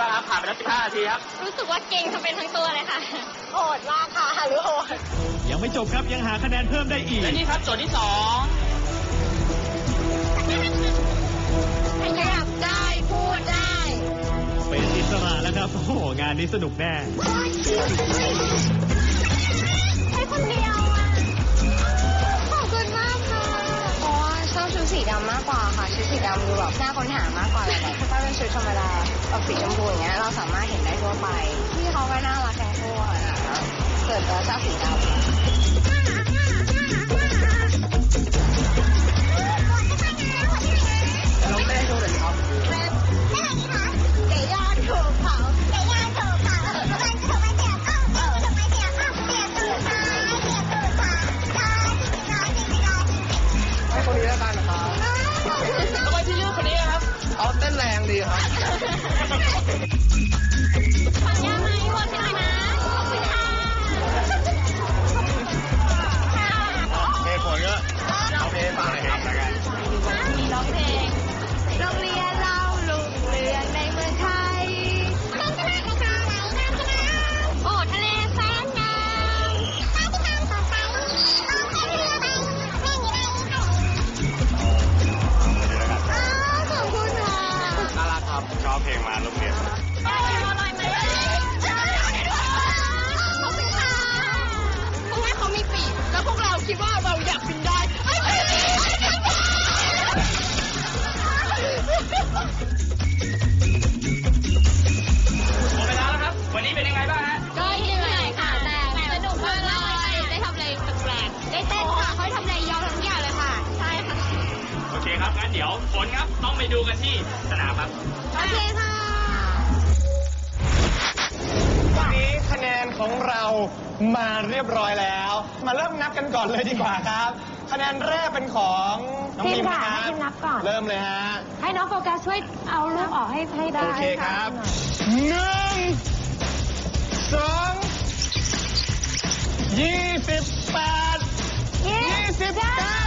บ้างครับผ่านไปแล้ว15นาทีครับ รู้สึกว่าเก่งทั้งเป็นทั้งตัวเลยค่ะ โหดมากค่ะหรือโหด ยังไม่จบครับยังหาคะแนนเพิ่มได้อีก และนี่ครับโจทย์ที่สองขยับได้พูดได้เป็นอิสระแล้วครับ โอ้โหงานนี้สนุกแน่ ใช้คนเดียว ชุดสีดำมากกว่าค่ะ ชุดสีดำดูแบบน่าค้นหามากกว่าแบบถ้าเป็นชุดธรรมดาแบบสีชมพูอย่างเงี้ยเราสามารถเห็นได้ทั่วไป ที่เขาก็น่ารักทั้งคู่อะนะเกิดตัวชอบสีดำ Yeah. คิดว่าเราอยากบินได้ไอ้ปีกหมดเวลาแล้วครับ วันนี้เป็นยังไงบ้างฮะ ก็เหนื่อยค่ะแต่สนุกมากเลย ได้ทำอะไรแปลกๆได้เต้นค่ะเขาทำอะไรยอมทุกอย่างเลยค่ะ ใช่ค่ะ โอเคครับ งั้นเดี๋ยวผลครับ ต้องไปดูกันที่สนามครับ โอเคค่ะ ของเรามาเรียบร้อยแล้ว มาเริ่มนับกันก่อนเลยดีกว่าครับ คะแนนแรกเป็นของน้องพิพิมมค่ะนะครับให้พิมนับก่อน เริ่มเลยฮะ ให้น้องโฟกัสช่วยเอารูปออกให้ให้ได้โอเคครับหนึ่งสองยี่สิบแปดยี่สิบเก้า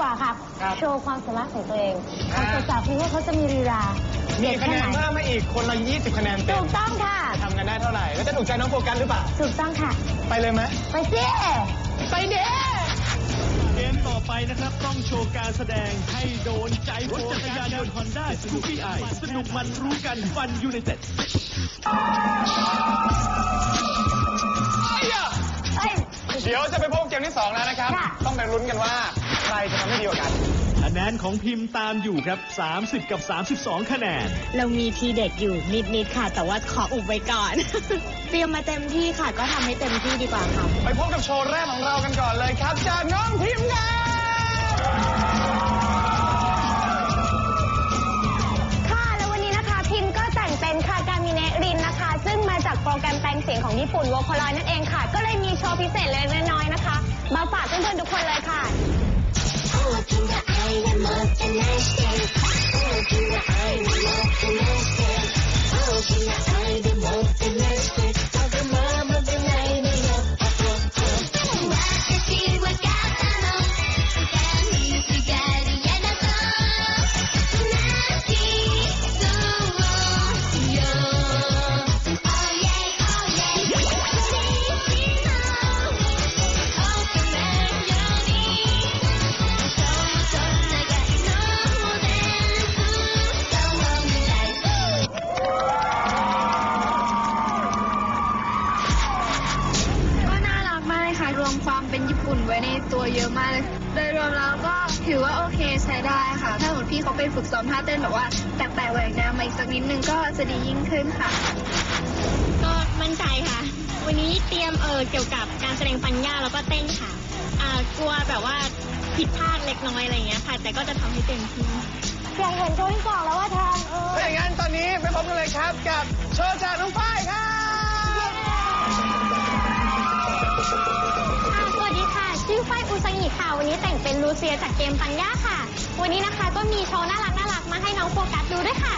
กันดีกว่าค่ะ ครับ โชว์ความสามารถของตัวเองครับของสาวๆคิดว่าเขาจะมีลีลามีเด็ดคะแค่แนไหนนเพิ่มมาอีกคนละ 20 คะแนนเต็ถูมกต้องค่ะ ทำกันได้เท่าไหร่ แล้วจะถูกใจน้องโฟกัสหรือเปล่า ถูกต้องค่ะ ไปเลยไหม ไปสิไปเด้เกมต่อไปนะครับ ต้องโชว์การแสดงให้โดนใจรถจักรยานยนต์ฮอนด้าสกูปี้ไอสนุกมันรู้กันฟันยูไนเต็ดเอ้ยเดี๋ยวจะไปพบเกมที่ 2 แล้วนะครับ ค่ะ ต้องไปลุ้นกันว่าใคร จะทำให้ดีกว่ากัน คะแนนของพิมพ์ตามอยู่ครับ 30 กับ 32 คะแนน เรามีทีเด็ดอยู่นิดๆค่ะ แต่ว่าขออุบไว้ก่อน เตรียมมาเต็มที่ค่ะ ก็ทำให้เต็มที่ดีกว่าค่ะ ไปพบกับโชว์แรกของเรากันก่อนเลยครับ จากน้องพิมพ์ครับค่ะ แล้ววันนี้นะคะพิมก็แต่งเป็นคากามิเนะรินนะคะ ซึ่งมาจากโปรแกรมแปลงเสียงของญี่ปุ่นโวคอลอยนั่นเองค่ะ ก็เลยมีโชว์พิเศษเล็กๆน้อยๆนะคะ มาฝากเพื่อนๆทุกคนเลยค่ะ 大きな愛がもてなして大きな愛がもてなして大きな愛でもてなして。 ไปฝึกซ้อมท่าเต้นแบบว่าแปลกๆแหวกแนวมาอีกสักนิดนึงก็จะดียิ่งขึ้นค่ะ ก็มั่นใจค่ะ วันนี้เตรียมเออเกี่ยวกับการแสดงปัญญาแล้วก็เต้นค่ะอ่ากลัวแบบว่าผิดพลาดเล็กน้อยอะไรอย่างเงี้ยค่ะ แต่ก็จะทำให้เต็มที่อยากเห็นตัวที่สองแล้วว่าแทนเออถ้าอย่างนั้นตอนนี้ไปพบกันเลยครับกับโชว์จากน้องฝ้ายครับสวัสดีค่ะ ชื่อฝ้ายอุสงิค่ะ วันนี้แต่งเป็นลูเซียจากเกมปัญญาค่ะ วันนี้นะคะก็มีโชว์น่ารักน่า รักมาให้น้องโฟกัสดูด้วยค่ะ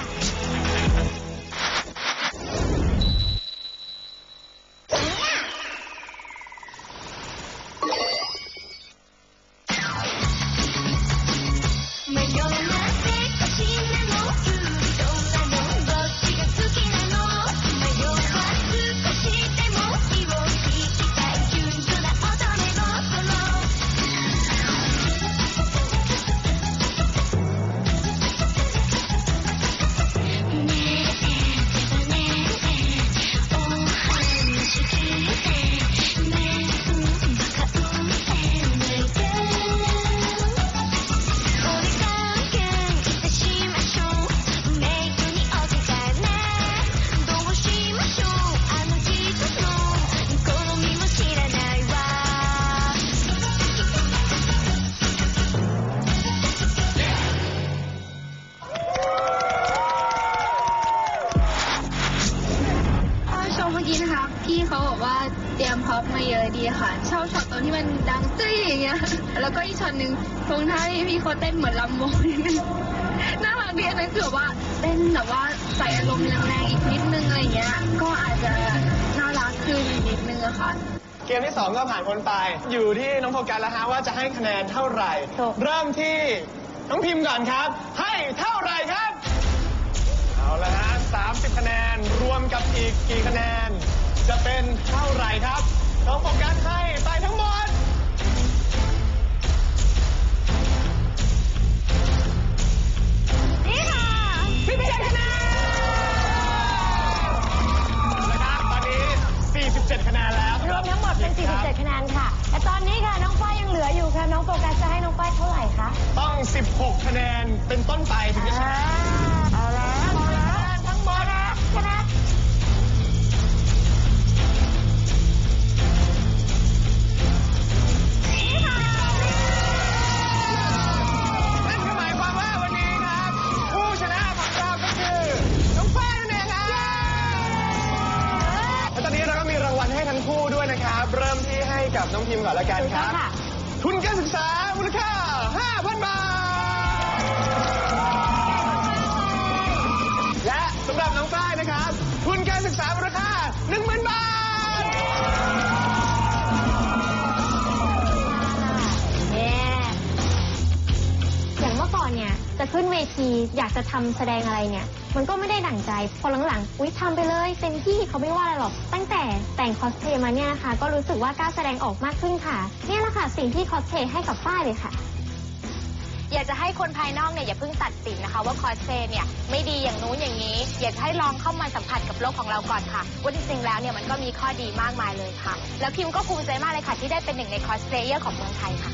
แล้วก็อีกช็อตหนึ่งตรงท่าที่พี่เขาเต้นเหมือนรำวงนิดนึงน่ารักดีอันนั้นคือแบบว่าเต้นแบบว่าใส่อารมณ์แรงๆอีกนิดนึงอะไรเงี้ย ก็อาจจะน่ารักขึ้นอีกนิดนึงอะค่ะ เกมที่ 2 ก็ผ่านพ้นไป อยู่ที่น้องโฟกัสแล้วฮะว่าจะให้คะแนนเท่าไหร่เริ่มที่น้องพิมพ์ก่อนครับ ให้เท่าไหร่ครับ เอาละฮะ30 คะแนนรวมกับอีกกี่คะแนน จะเป็นเท่าไหร่ครับ น้องโฟกัสให้ไปทั้งหมด เป็น 47 คะแนนค่ะ แต่ตอนนี้ค่ะน้องฝ้ายยังเหลืออยู่ค่ะ น้องโฟกัสจะให้น้องฝ้ายเท่าไหร่คะต้อง 16 คะแนนเป็นต้นไปถึงจะชนะ เอาแล้วเอาแล้วทั้งหมดนะชนะ ทีอยากจะทำแสดงอะไรเนี่ย มันก็ไม่ได้ดั่งใจ พอหลังๆ อุ๊ยทำไปเลยเต็มที่เขาไม่ว่าอะไรหรอก ตั้งแต่แต่งคอสเพลย์มาเนี่ยนะคะ ก็รู้สึกว่ากล้าแสดงออกมากขึ้นค่ะ เนี่ยแหละค่ะสิ่งที่คอสเพลย์ให้กับฝ้ายเลยค่ะอยากจะให้คนภายนอกเนี่ยอย่าเพิ่งตัดสินนะคะ ว่าคอสเพลย์เนี่ยไม่ดีอย่างนู้นอย่างนี้ อยากจะให้ลองเข้ามาสัมผัสกับโลกของเราก่อนค่ะว่าจริงๆแล้วเนี่ยมันก็มีข้อดีมากมายเลยค่ะ แล้วพิมก็ภูมิใจมากเลยค่ะ ที่ได้เป็นหนึ่งในคอสเพลเยอร์ของเมืองไทยค่ะ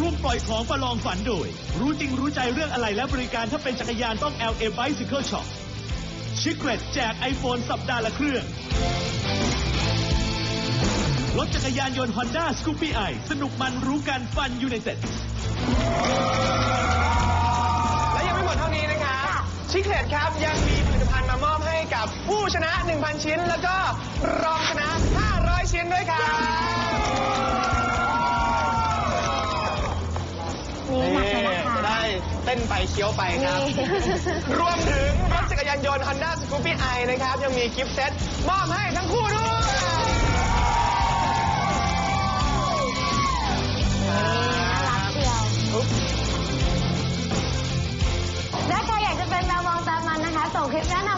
ร่วมปล่อยของประลองฝันโดย รู้จริงรู้ใจเรื่องอะไรและบริการถ้าเป็นจักรยานต้อง LA Bicycle Shop ชิคเกรตแจก iPhone สัปดาห์ละเครื่อง รถจักรยานยนต์ Honda Scoopy i สนุกมันรู้กันฟันยูไนเต็ดและยังไม่หมดเท่านี้นะครับชิคเลตครับยังมีผลิตภัณฑ์มามอบให้กับผู้ชนะ 1,000 ชิ้น แล้วก็รองชนะ 500 ชิ้นด้วยครับ เต้นไปเคี้ยวไปครับ รวมถึงรถจักรยานยนต์ Honda Scoopy i นะครับ ยังมีกิฟต์เซตมอบให้ทั้งคู่ด้วยน่ารักเชียวและใครอยากจะเป็นแมวมองตามมันนะคะ ส่งคลิปแนะนำ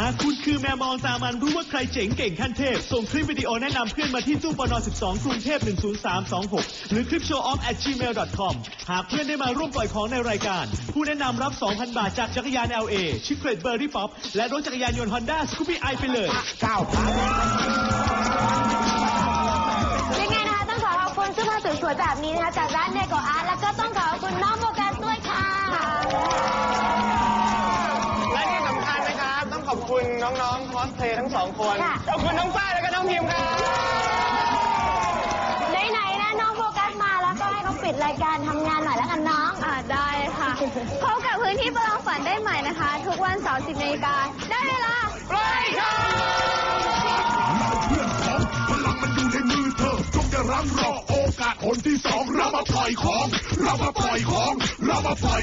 หากคุณคือแมวมองตามันรู้ว่าใครเจ๋งเก่งขั้นเทพ ส่งคลิปวิดีโอแนะนำเพื่อนมาที่ตู้ปน12 กรุงเทพ 10326 หรือคลิปโชว์ออฟ at gmail.com หากเพื่อนได้มาร่วมปล่อยของในรายการ ผู้แนะนำรับ 2,000 บาทจากจักรยาน LA ชิคเกรตเบอร์รี่ป๊อปและรถจักรยานยนต์ Honda Scoopy i ไปเลยยังไงนะคะต้องขอขอบคุณเสื้อผ้าสวยๆแบบนี้นะคะจากร้านเนโก คนขอบคุณน้องฝ้ายแล้วก็น้องพิมครับ ไหนๆนะน้องโฟกัสมาแล้วก็ให้เขาปิดรายการทำงานหน่อยแล้วกันน้อง อ่าได้ค่ะ พบกับพื้นที่ประลองฝันได้ใหม่นะคะ ทุกวันเสาร์ 10นาฬิกาได้เวลา เพื่อนของพลังมันอยู่ในมือเธอจงจะรับรอโอกาสคนที่สองเรามาปล่อยของรับมาปล่อยของรับมาปล่อย